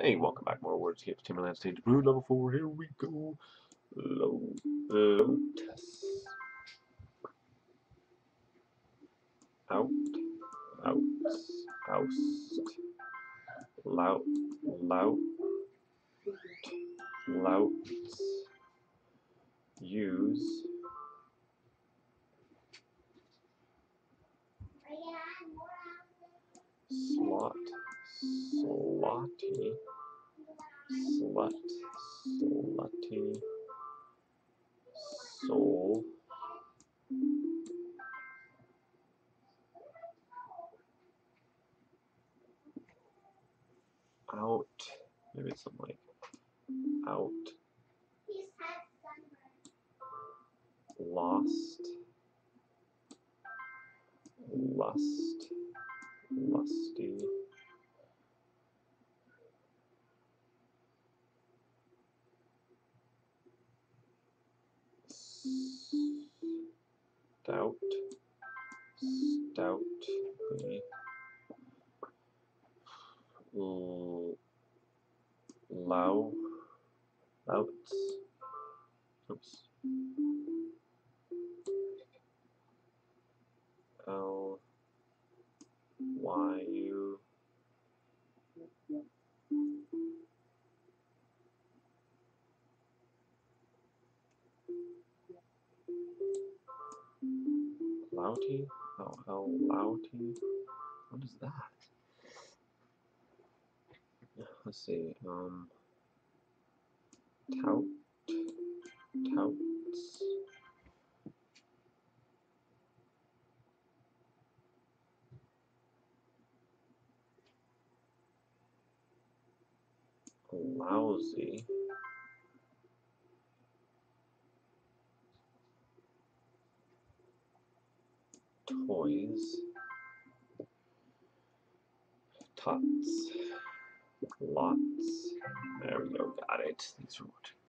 Hey, welcome back. More words. Escape Timberland stage Brood level four. Here we go. Low, lotus. Out, out, oust. Lout, lout, lout. Use. Slot, slotty slut, slutty, soul, out, maybe it's something like out, lost, lust, lusty, stout, stoutly, mm. low, louts, oops, L, Y, U, Louty? Oh, L Louty? What is that? Let's see, um, tout, touts, lousy, toys, tots, lots. There we go, got it. Thanks for watching.